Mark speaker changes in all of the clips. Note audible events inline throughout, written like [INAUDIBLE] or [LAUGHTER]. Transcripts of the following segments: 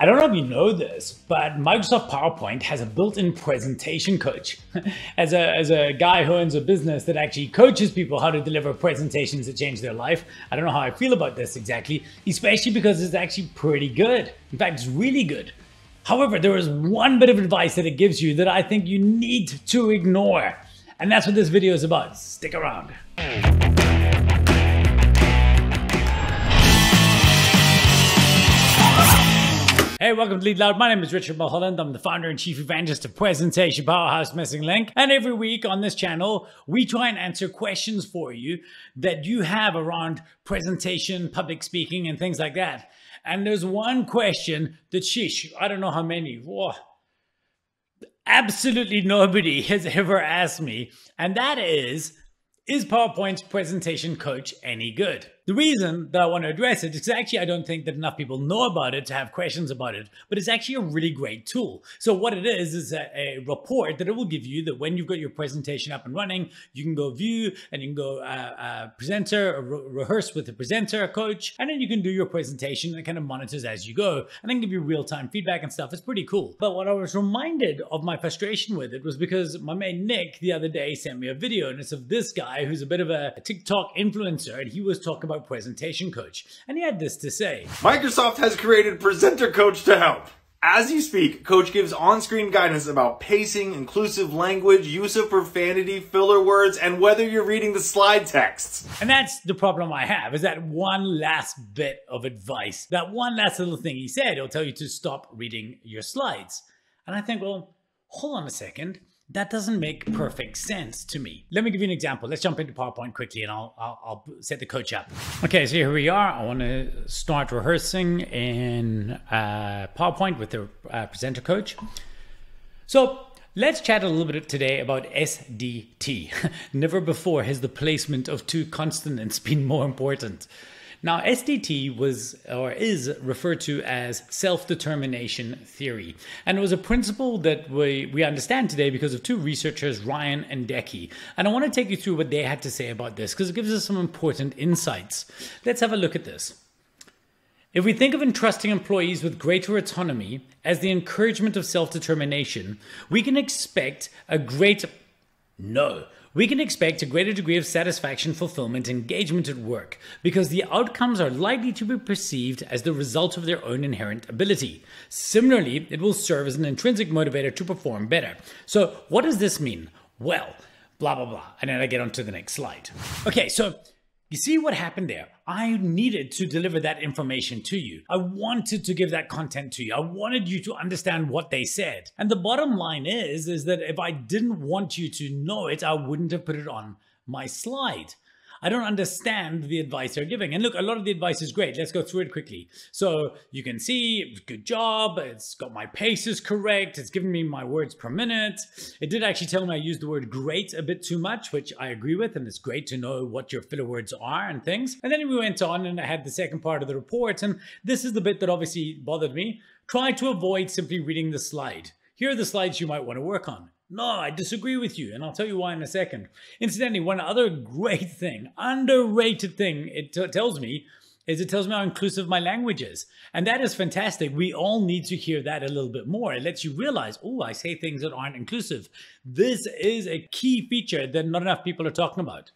Speaker 1: I don't know if you know this, but Microsoft PowerPoint has a built-in presentation coach. [LAUGHS] as, a, as a guy who owns a business that actually coaches people how to deliver presentations that change their life, I don't know how I feel about this exactly, especially because it's actually pretty good. In fact, it's really good. However, there is one bit of advice that it gives you that I think you need to ignore. And that's what this video is about. Stick around. Hey, welcome to Lead Loud. My name is Richard Mulholland. I'm the founder and chief evangelist of Presentation Powerhouse Missing Link. And every week on this channel, we try and answer questions for you that you have around presentation, public speaking, and things like that. And there's one question that, sheesh, I don't know how many, whoa, absolutely nobody [LAUGHS] has ever asked me. And that is, is PowerPoint's presentation coach any good? The reason that I want to address it is actually I don't think that enough people know about it to have questions about it, but it's actually a really great tool. So what it is is a, a report that it will give you that when you've got your presentation up and running, you can go view and you can go uh, uh, presenter or re rehearse with the presenter, a coach, and then you can do your presentation and it kind of monitors as you go and then give you real-time feedback and stuff. It's pretty cool. But what I was reminded of my frustration with it was because my mate Nick the other day sent me a video and it's of this guy who's a bit of a TikTok influencer and he was talking about about Presentation Coach, and he had this to say
Speaker 2: Microsoft has created Presenter Coach to help. As you speak, Coach gives on-screen guidance about pacing, inclusive language, use of profanity, filler words, and whether you're reading the slide texts.
Speaker 1: And that's the problem I have, is that one last bit of advice, that one last little thing he said, he'll tell you to stop reading your slides. And I think, well, hold on a second. That doesn't make perfect sense to me. Let me give you an example. Let's jump into PowerPoint quickly and I'll, I'll, I'll set the coach up. Okay, so here we are. I want to start rehearsing in uh, PowerPoint with the uh, presenter coach. So Let's chat a little bit today about SDT. [LAUGHS] Never before has the placement of two consonants been more important. Now, SDT was or is referred to as self-determination theory, and it was a principle that we, we understand today because of two researchers, Ryan and Deci. And I want to take you through what they had to say about this because it gives us some important insights. Let's have a look at this. If we think of entrusting employees with greater autonomy as the encouragement of self-determination, we can expect a great no we can expect a greater degree of satisfaction, fulfillment, engagement at work because the outcomes are likely to be perceived as the result of their own inherent ability. Similarly, it will serve as an intrinsic motivator to perform better. So, what does this mean? Well, blah, blah, blah. And then I get on to the next slide. Okay, so you see what happened there? I needed to deliver that information to you. I wanted to give that content to you. I wanted you to understand what they said. And the bottom line is, is that if I didn't want you to know it, I wouldn't have put it on my slide. I don't understand the advice they're giving. And look, a lot of the advice is great. Let's go through it quickly. So you can see, good job. It's got my paces correct. It's given me my words per minute. It did actually tell me I used the word great a bit too much, which I agree with. And it's great to know what your filler words are and things. And then we went on and I had the second part of the report. And this is the bit that obviously bothered me. Try to avoid simply reading the slide. Here are the slides you might want to work on. No, I disagree with you, and I'll tell you why in a second. Incidentally, one other great [LAUGHS] thing, underrated thing it tells me is it tells me how inclusive my language is. And that is fantastic. We all need to hear that a little bit more. It lets you realize, oh, I say things that aren't inclusive. This is a key feature that not enough people are talking about.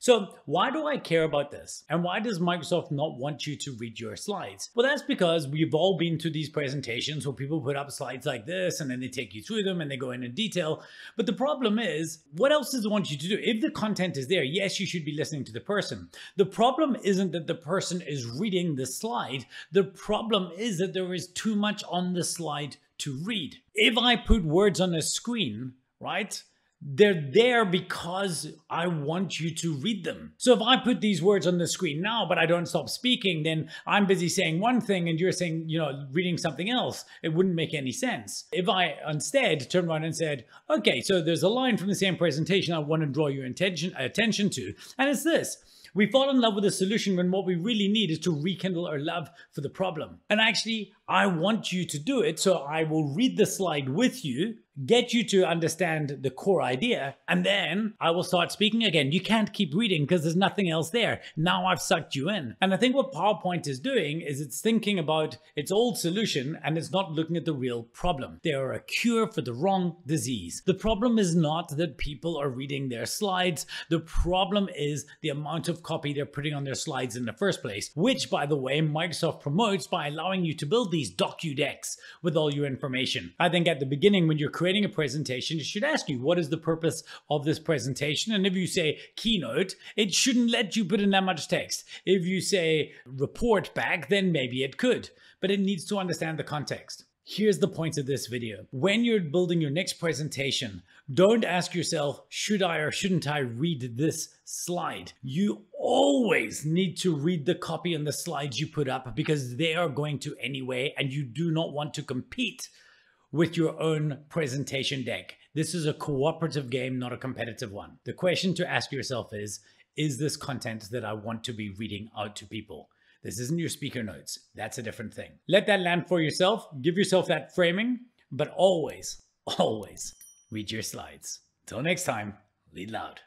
Speaker 1: So why do I care about this? And why does Microsoft not want you to read your slides? Well, that's because we've all been to these presentations where people put up slides like this and then they take you through them and they go into detail. But the problem is, what else does it want you to do? If the content is there, yes, you should be listening to the person. The problem isn't that the person is reading the slide. The problem is that there is too much on the slide to read. If I put words on a screen, right? They're there because I want you to read them. So if I put these words on the screen now, but I don't stop speaking, then I'm busy saying one thing and you're saying, you know, reading something else. It wouldn't make any sense. If I instead turned around and said, okay, so there's a line from the same presentation I want to draw your attention, attention to, and it's this. We fall in love with a solution when what we really need is to rekindle our love for the problem. And actually, I want you to do it, so I will read the slide with you, get you to understand the core idea, and then I will start speaking again. You can't keep reading because there's nothing else there. Now I've sucked you in. And I think what PowerPoint is doing is it's thinking about its old solution and it's not looking at the real problem. They are a cure for the wrong disease. The problem is not that people are reading their slides. The problem is the amount of copy they're putting on their slides in the first place, which by the way, Microsoft promotes by allowing you to build these docu decks with all your information. I think at the beginning, when you're creating a presentation, it should ask you, what is the purpose of this presentation? And if you say keynote, it shouldn't let you put in that much text. If you say report back, then maybe it could, but it needs to understand the context. Here's the point of this video. When you're building your next presentation, don't ask yourself, should I or shouldn't I read this slide? You always need to read the copy on the slides you put up because they are going to anyway, and you do not want to compete with your own presentation deck. This is a cooperative game, not a competitive one. The question to ask yourself is, is this content that I want to be reading out to people? This isn't your speaker notes. That's a different thing. Let that land for yourself. Give yourself that framing, but always, always read your slides. Until next time, lead loud.